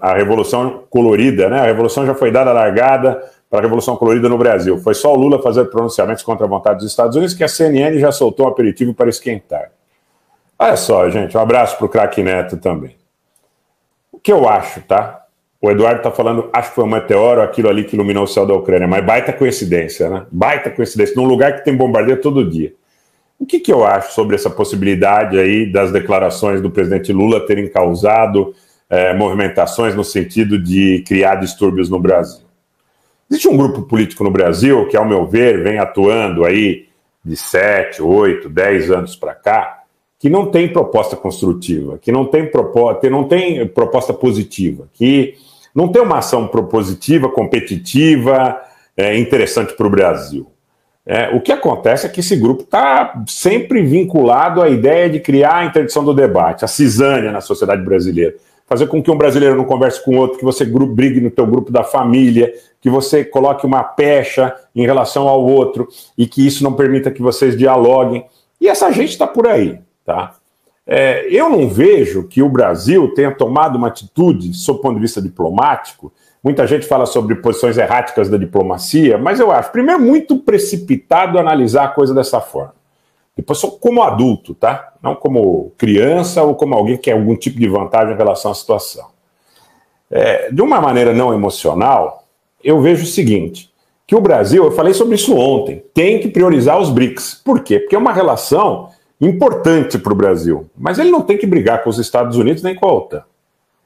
a revolução colorida, né? A revolução já foi dada largada para a revolução colorida no Brasil. Foi só o Lula fazer pronunciamentos contra a vontade dos Estados Unidos que a CNN já soltou um aperitivo para esquentar. Olha só, gente, um abraço para o craque Neto também. O que eu acho, tá? O Eduardo está falando, acho que foi um meteoro, aquilo ali que iluminou o céu da Ucrânia, mas baita coincidência, né? Baita coincidência, num lugar que tem bombardeio todo dia. O que, que eu acho sobre essa possibilidade aí das declarações do presidente Lula terem causado é, movimentações no sentido de criar distúrbios no Brasil? Existe um grupo político no Brasil que, ao meu ver, vem atuando aí de 7, 8, 10 anos para cá, que não tem proposta construtiva, que não tem proposta, não tem proposta positiva, que não tem uma ação propositiva, competitiva, é, interessante para o Brasil. É, o que acontece é que esse grupo está sempre vinculado à ideia de criar a interdição do debate, a cisânia na sociedade brasileira. Fazer com que um brasileiro não converse com outro, que você brigue no teu grupo da família, que você coloque uma pecha em relação ao outro e que isso não permita que vocês dialoguem. E essa gente está por aí, tá? É, eu não vejo que o Brasil tenha tomado uma atitude, sob o ponto de vista diplomático, Muita gente fala sobre posições erráticas da diplomacia, mas eu acho, primeiro, muito precipitado analisar a coisa dessa forma. Depois, como adulto, tá? Não como criança ou como alguém que quer algum tipo de vantagem em relação à situação. É, de uma maneira não emocional, eu vejo o seguinte: que o Brasil, eu falei sobre isso ontem, tem que priorizar os BRICS. Por quê? Porque é uma relação importante para o Brasil, mas ele não tem que brigar com os Estados Unidos nem com a OTAN.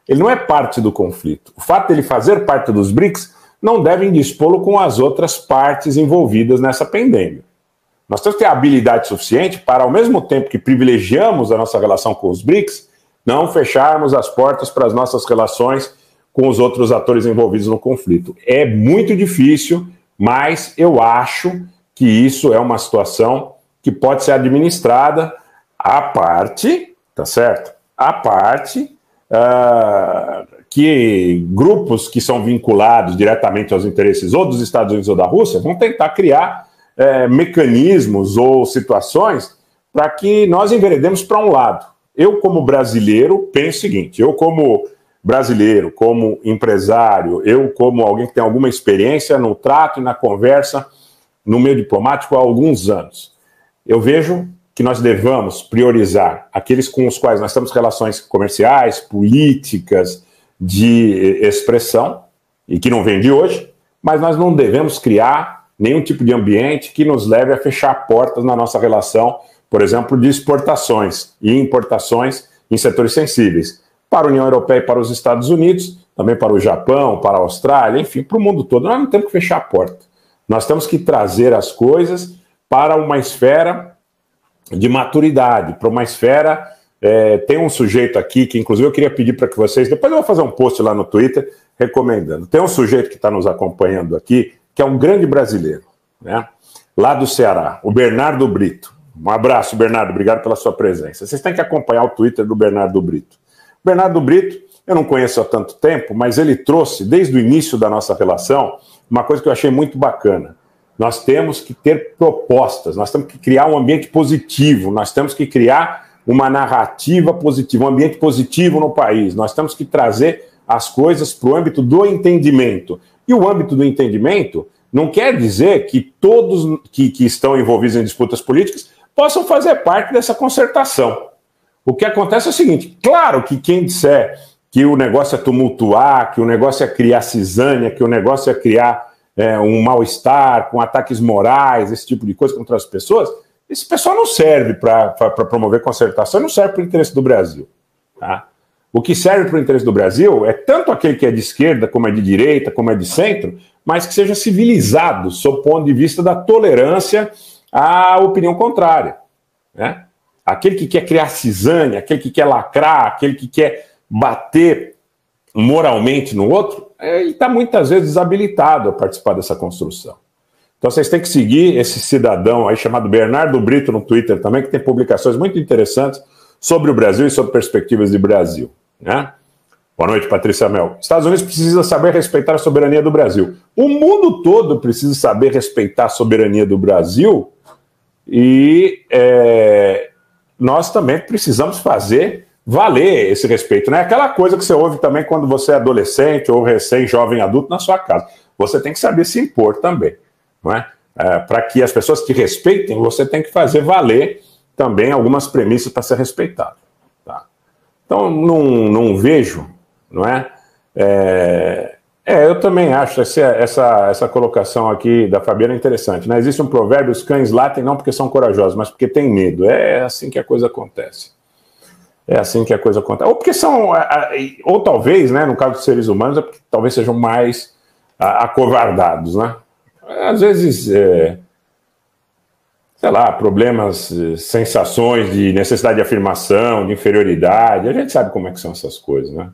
Ele não é parte do conflito. O fato de ele fazer parte dos BRICS não deve indispô-lo com as outras partes envolvidas nessa pandemia. Nós temos que ter habilidade suficiente para, ao mesmo tempo que privilegiamos a nossa relação com os BRICS, não fecharmos as portas para as nossas relações com os outros atores envolvidos no conflito. É muito difícil, mas eu acho que isso é uma situação que pode ser administrada à parte, tá certo? À parte uh, que grupos que são vinculados diretamente aos interesses ou dos Estados Unidos ou da Rússia vão tentar criar uh, mecanismos ou situações para que nós enveredemos para um lado. Eu, como brasileiro, penso o seguinte: eu, como brasileiro, como empresário, eu, como alguém que tem alguma experiência no trato e na conversa no meio diplomático há alguns anos, eu vejo que nós devamos priorizar aqueles com os quais nós temos relações comerciais, políticas, de expressão, e que não vem de hoje, mas nós não devemos criar nenhum tipo de ambiente que nos leve a fechar portas na nossa relação, por exemplo, de exportações e importações em setores sensíveis, para a União Europeia e para os Estados Unidos, também para o Japão, para a Austrália, enfim, para o mundo todo. Nós não temos que fechar a porta. Nós temos que trazer as coisas para uma esfera de maturidade, para uma esfera. É, tem um sujeito aqui que, inclusive, eu queria pedir para que vocês. Depois eu vou fazer um post lá no Twitter recomendando. Tem um sujeito que está nos acompanhando aqui, que é um grande brasileiro, né? lá do Ceará, o Bernardo Brito. Um abraço, Bernardo, obrigado pela sua presença. Vocês têm que acompanhar o Twitter do Bernardo Brito. Bernardo Brito, eu não conheço há tanto tempo, mas ele trouxe, desde o início da nossa relação, uma coisa que eu achei muito bacana. Nós temos que ter propostas, nós temos que criar um ambiente positivo, nós temos que criar uma narrativa positiva, um ambiente positivo no país. Nós temos que trazer as coisas para o âmbito do entendimento. E o âmbito do entendimento não quer dizer que todos que, que estão envolvidos em disputas políticas possam fazer parte dessa concertação. O que acontece é o seguinte: claro que quem disser que o negócio é tumultuar, que o negócio é criar cisânia, que o negócio é criar é, um mal-estar, com ataques morais, esse tipo de coisa contra as pessoas, esse pessoal não serve para promover concertação, não serve para o interesse do Brasil. Tá? O que serve para o interesse do Brasil é tanto aquele que é de esquerda, como é de direita, como é de centro, mas que seja civilizado, sob o ponto de vista da tolerância à opinião contrária. Né? Aquele que quer criar cisânia, aquele que quer lacrar, aquele que quer bater moralmente no outro, é, ele está muitas vezes desabilitado a participar dessa construção. Então vocês têm que seguir esse cidadão aí chamado Bernardo Brito no Twitter também, que tem publicações muito interessantes sobre o Brasil e sobre perspectivas de Brasil. Né? Boa noite, Patrícia Mel. Estados Unidos precisa saber respeitar a soberania do Brasil. O mundo todo precisa saber respeitar a soberania do Brasil e é, nós também precisamos fazer valer esse respeito. É aquela coisa que você ouve também quando você é adolescente ou recém-jovem adulto na sua casa. Você tem que saber se impor também. É? é para que as pessoas te respeitem, você tem que fazer valer também algumas premissas para ser respeitado. Então, não, não vejo, não é? é? É, eu também acho essa, essa, essa colocação aqui da Fabiana interessante. Né? Existe um provérbio: os cães latem não porque são corajosos, mas porque têm medo. É assim que a coisa acontece. É assim que a coisa acontece. Ou porque são, ou talvez, né, no caso dos seres humanos, é porque talvez sejam mais acovardados, né? Às vezes, é, sei lá, problemas, eh, sensações de necessidade de afirmação, de inferioridade, a gente sabe como é que são essas coisas, né?